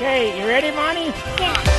Okay, you ready, Monty? Yeah.